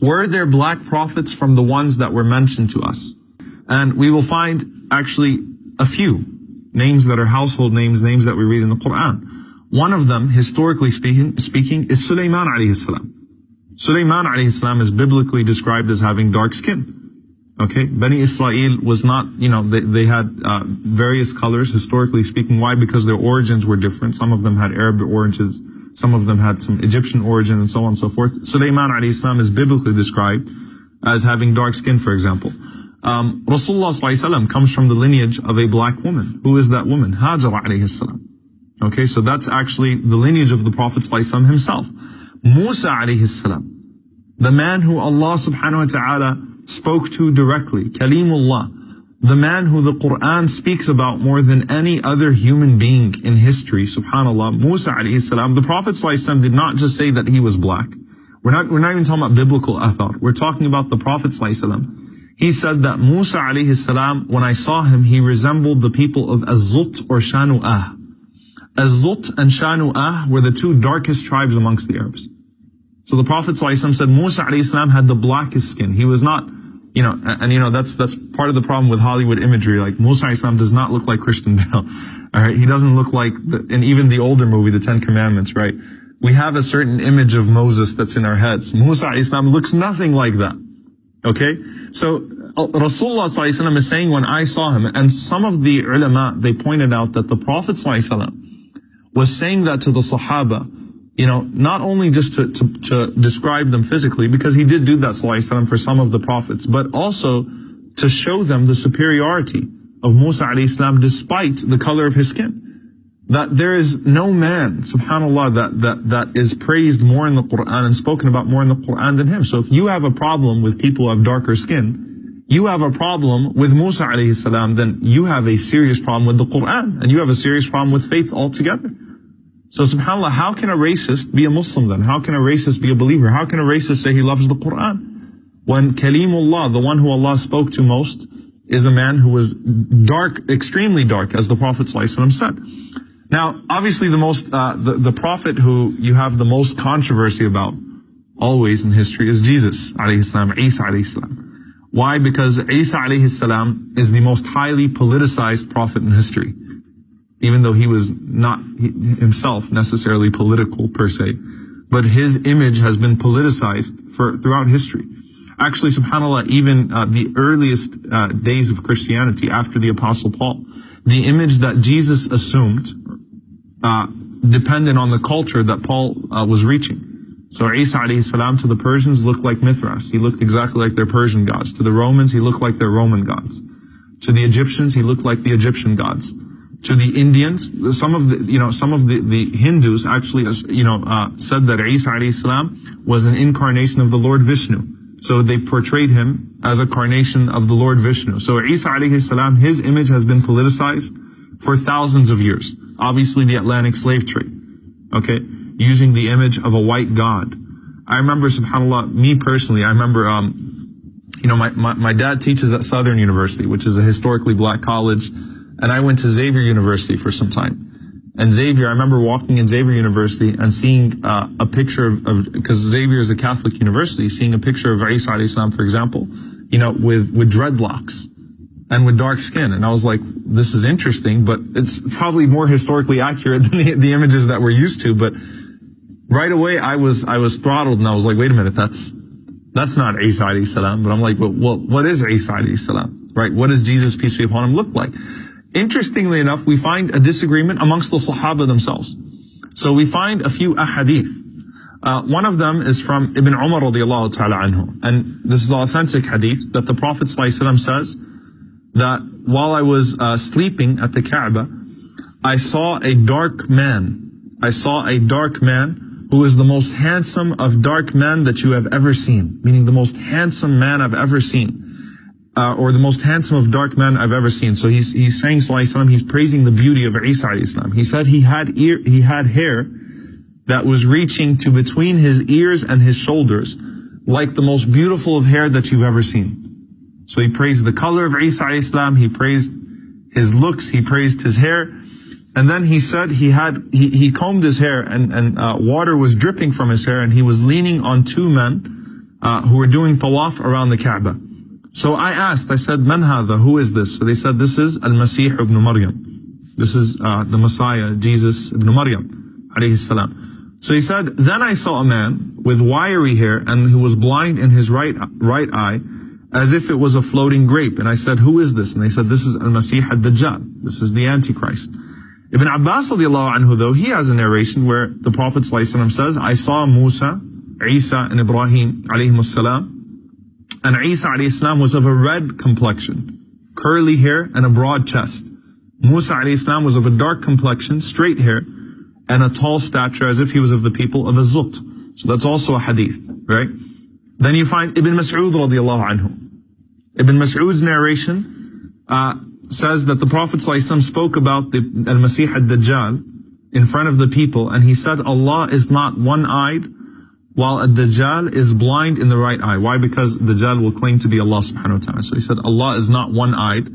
were there black prophets from the ones that were mentioned to us? And we will find actually a few names that are household names, names that we read in the Quran. One of them, historically speaking, speaking is Sulaiman alayhi salam. Sulaiman alayhi salam is biblically described as having dark skin. Okay, Bani Israel was not, you know, they, they had uh, various colors, historically speaking. Why? Because their origins were different. Some of them had Arab origins, some of them had some Egyptian origin, and so on and so forth. Sulaiman alayhi salam is biblically described as having dark skin, for example. Um, Rasulullah comes from the lineage of a black woman. Who is that woman? Hajar alayhi salam. Okay, so that's actually the lineage of the Prophet himself. Musa alayhi salam, the man who Allah subhanahu wa ta'ala spoke to directly, Kalimullah, the man who the Quran speaks about more than any other human being in history, subhanAllah, Musa alayhi salam, the Prophet did not just say that he was black. We're not, we're not even talking about biblical athar. We're talking about the Prophet he said that Musa alayhi salam, when I saw him, he resembled the people of Azut or Shanu'ah. Azut and Shanu'ah were the two darkest tribes amongst the Arabs. So the Prophet said Musa alayhi salam had the blackest skin. He was not, you know, and, you know, that's, that's part of the problem with Hollywood imagery. Like Musa salam does not look like Christian Bale. All right. He doesn't look like, the, and even the older movie, the Ten Commandments, right? We have a certain image of Moses that's in our heads. Musa salam looks nothing like that. Okay? So uh, Rasulullah is saying when I saw him, and some of the ulama, they pointed out that the Prophet Sallallahu was saying that to the Sahaba, you know, not only just to, to, to describe them physically, because he did do that وسلم, for some of the prophets, but also to show them the superiority of Musa alayhi despite the color of his skin that there is no man, subhanAllah, that, that, that is praised more in the Quran and spoken about more in the Quran than him. So if you have a problem with people who have darker skin, you have a problem with Musa alayhi salam, then you have a serious problem with the Quran and you have a serious problem with faith altogether. So subhanAllah, how can a racist be a Muslim then? How can a racist be a believer? How can a racist say he loves the Quran? When Kalimullah, the one who Allah spoke to most, is a man who was dark, extremely dark, as the Prophet ﷺ said. Now, obviously, the most uh, the the prophet who you have the most controversy about always in history is Jesus alayhi salam, Isa alayhi salam. Why? Because Isa alayhi salam is the most highly politicized prophet in history, even though he was not himself necessarily political per se, but his image has been politicized for throughout history. Actually, subhanallah, even uh, the earliest uh, days of Christianity after the Apostle Paul, the image that Jesus assumed uh, dependent on the culture that Paul uh, was reaching. So Isa alayhi salam to the Persians looked like Mithras. He looked exactly like their Persian gods. To the Romans, he looked like their Roman gods. To the Egyptians, he looked like the Egyptian gods. To the Indians, some of the, you know, some of the, the Hindus actually, you know, uh, said that Isa salam was an incarnation of the Lord Vishnu. So they portrayed him as a carnation of the Lord Vishnu. So Isa salam, his image has been politicized for thousands of years. Obviously the Atlantic slave trade. Okay. Using the image of a white god. I remember, subhanAllah, me personally, I remember, um, you know, my, my, my dad teaches at Southern University, which is a historically black college. And I went to Xavier University for some time. And Xavier, I remember walking in Xavier University and seeing uh, a picture of, because Xavier is a Catholic university, seeing a picture of Isa salam, for example, you know, with, with dreadlocks and with dark skin. And I was like, this is interesting, but it's probably more historically accurate than the, the, images that we're used to. But right away, I was, I was throttled and I was like, wait a minute, that's, that's not Isa alayhi salam. But I'm like, well, well what is Isa alayhi salam? Right? What does Jesus, peace be upon him, look like? Interestingly enough, we find a disagreement amongst the Sahaba themselves. So we find a few ahadith. Uh, one of them is from Ibn Umar radiallahu ta'ala anhu. And this is authentic hadith that the Prophet says, that while I was uh, sleeping at the Kaaba, I saw a dark man. I saw a dark man who is the most handsome of dark men that you have ever seen, meaning the most handsome man I've ever seen. Uh, or the most handsome of dark men I've ever seen. So he's he's saying Sallallahu he's praising the beauty of Isa Islam. He said he had ear he had hair that was reaching to between his ears and his shoulders, like the most beautiful of hair that you've ever seen. So he praised the color of Isa Islam, he praised his looks, he praised his hair. And then he said he had, he, he combed his hair and, and uh, water was dripping from his hair and he was leaning on two men uh, who were doing tawaf around the Kaaba. So I asked, I said, Man who is this? So they said, this is Al-Masih ibn Maryam. This is uh, the Messiah, Jesus ibn Maryam, alayhi salam. So he said, then I saw a man with wiry hair and who was blind in his right, right eye as if it was a floating grape. And I said, who is this? And they said, this is Al-Masih al-Dajjal. This is the Antichrist. Ibn Abbas anhu though, he has a narration where the Prophet says, I saw Musa, Isa, and Ibrahim alayhi salam, and Isa salam was of a red complexion, curly hair, and a broad chest. Musa salam was of a dark complexion, straight hair, and a tall stature as if he was of the people of Azut. So that's also a hadith, right? Then you find Ibn Mas'ud radiallahu anhu. Ibn Mas'ud's narration uh, says that the Prophet ﷺ spoke about the Al-Masih al-Dajjal in front of the people and he said Allah is not one-eyed while a Dajjal is blind in the right eye. Why? Because Dajjal will claim to be Allah subhanahu wa ta'ala. So he said Allah is not one-eyed.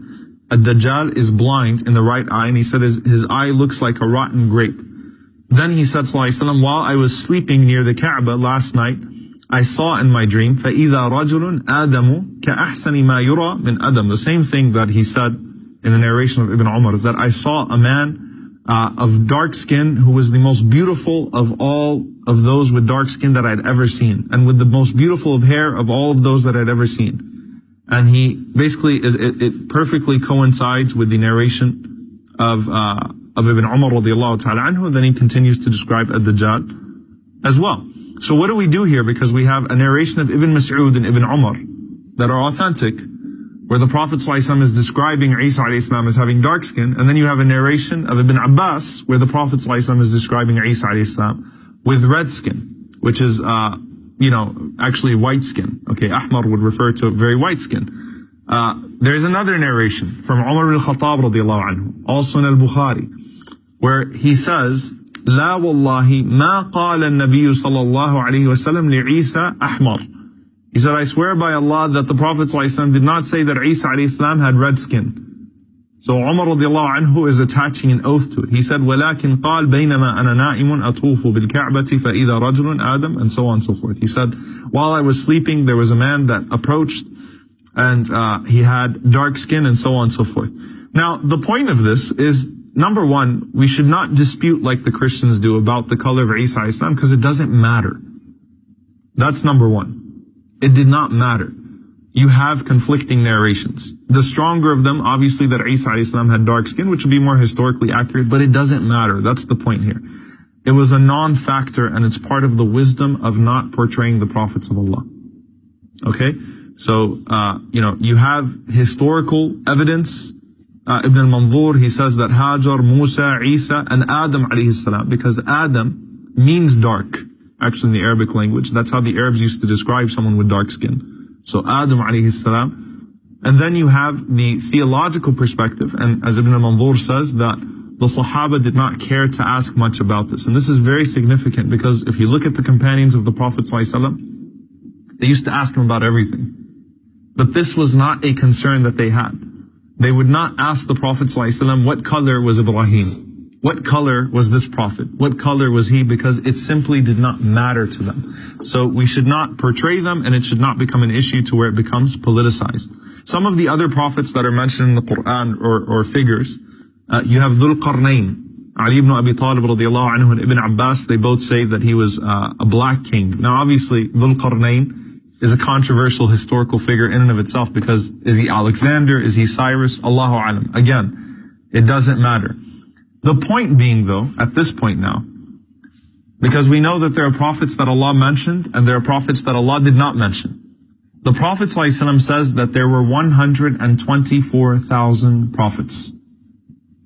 A Dajjal is blind in the right eye and he said his, his eye looks like a rotten grape. Then he said, Sallallahu while I was sleeping near the Kaaba last night, I saw in my dream, فَإِذَا رَجُلٌ آدَمُ كَأَحْسَنِ مَا يُرَى مِنْ Adam. The same thing that he said in the narration of Ibn Umar, that I saw a man uh, of dark skin who was the most beautiful of all of those with dark skin that I'd ever seen, and with the most beautiful of hair of all of those that I'd ever seen. And he basically, it, it perfectly coincides with the narration of, uh, of Ibn Umar radiallahu ta'ala anhu. Then he continues to describe ad-Dajjal as well. So what do we do here? Because we have a narration of Ibn Mas'ud and Ibn Umar that are authentic, where the Prophet ﷺ is describing Isa ﷺ as having dark skin, and then you have a narration of Ibn Abbas, where the Prophet ﷺ is describing Isa ﷺ with red skin, which is, uh, you know, actually white skin. Okay, Ahmar would refer to very white skin. Uh, there's another narration from Umar al-Khattab radiallahu anhu, also in al-Bukhari, where he says, لا والله ما قال النبي صلى الله عليه وسلم لعيسى أحمر. He said, I swear by Allah that the Prophet ﷺ did not say that Isa ﷺ had red skin. So Umar radiallahu anhu is attaching an oath to it. He said, ولكن قال بينما أنا نائم أطوف بالكعبة فإذا رجل آدم and so on and so forth. He said, while I was sleeping, there was a man that approached and uh, he had dark skin and so on and so forth. Now, the point of this is number one, we should not dispute like the Christians do about the color of Isa Islam because it doesn't matter. That's number one. It did not matter. You have conflicting narrations. The stronger of them, obviously that Isa Islam had dark skin, which would be more historically accurate, but it doesn't matter. That's the point here. It was a non-factor and it's part of the wisdom of not portraying the prophets of Allah. Okay? So, uh, you know, you have historical evidence uh, Ibn al-Manzur, he says that Hajar, Musa, Isa, and Adam alayhi salam, because Adam means dark, actually in the Arabic language. That's how the Arabs used to describe someone with dark skin. So Adam alayhi salam. And then you have the theological perspective, and as Ibn al-Manzur says, that the Sahaba did not care to ask much about this. And this is very significant because if you look at the companions of the Prophet ﷺ, they used to ask him about everything. But this was not a concern that they had. They would not ask the Prophet ﷺ what color was Ibrahim. What color was this prophet? What color was he? Because it simply did not matter to them. So we should not portray them and it should not become an issue to where it becomes politicized. Some of the other prophets that are mentioned in the Quran or, or figures, uh, you have Dhul Qarnayn. Ali ibn Abi Talib radiallahu anhu and Ibn Abbas, they both say that he was uh, a black king. Now obviously Dhul Qarnayn is a controversial historical figure in and of itself because is he Alexander? Is he Cyrus? Allahu alam. Again, it doesn't matter. The point being though, at this point now, because we know that there are prophets that Allah mentioned and there are prophets that Allah did not mention. The Prophet ﷺ says that there were 124,000 prophets.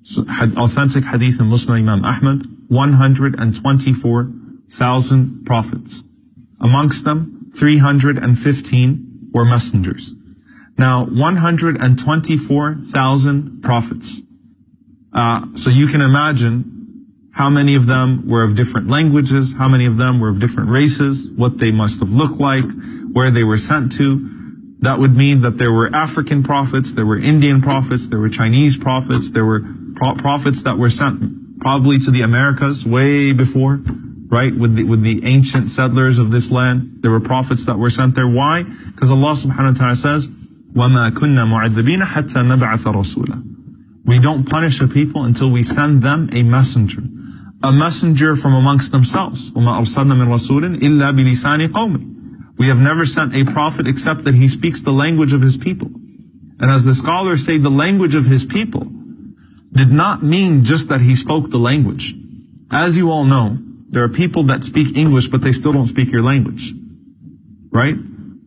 So, authentic hadith in Musnad Imam Ahmad, 124,000 prophets. Amongst them, 315 were messengers. Now, 124,000 prophets. Uh, so you can imagine how many of them were of different languages, how many of them were of different races, what they must have looked like, where they were sent to. That would mean that there were African prophets, there were Indian prophets, there were Chinese prophets, there were pro- prophets that were sent probably to the Americas way before right? With the, with the ancient settlers of this land. There were prophets that were sent there. Why? Because Allah subhanahu wa ta'ala says, وَمَا كُنَّا مُعَذِّبِينَ حَتَّى نَبْعَثَ رَسُولًا we don't punish a people until we send them a messenger. A messenger from amongst themselves. وَمَا أَرْسَلْنَا مِن رَسُولٍ إِلَّا بِلِسَانِ قَوْمِ We have never sent a prophet except that he speaks the language of his people. And as the scholars say, the language of his people did not mean just that he spoke the language. As you all know, there are people that speak English, but they still don't speak your language. Right?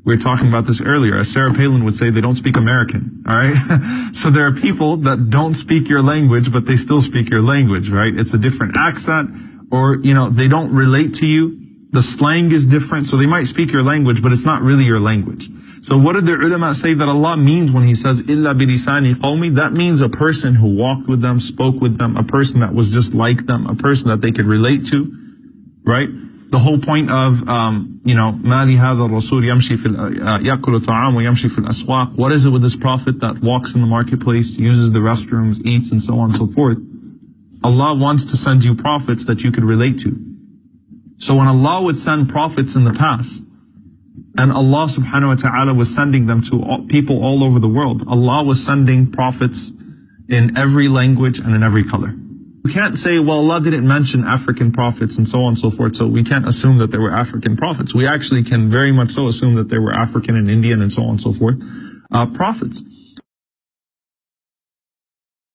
We were talking about this earlier. As Sarah Palin would say, they don't speak American. All right. so there are people that don't speak your language, but they still speak your language, right? It's a different accent or, you know, they don't relate to you. The slang is different. So they might speak your language, but it's not really your language. So what did the ulama say that Allah means when he says, illa bilisani qawmi? That means a person who walked with them, spoke with them, a person that was just like them, a person that they could relate to, right? the whole point of, um, you know, مالي هذا الرسول يمشي في يأكل الطعام ويمشي في الأسواق. What is it with this prophet that walks in the marketplace, uses the restrooms, eats, and so on and so forth? Allah wants to send you prophets that you could relate to. So when Allah would send prophets in the past, and Allah subhanahu wa ta'ala was sending them to all, people all over the world, Allah was sending prophets in every language and in every color. We can't say, well, Allah didn't mention African prophets and so on and so forth, so we can't assume that there were African prophets. We actually can very much so assume that there were African and Indian and so on and so forth uh, prophets.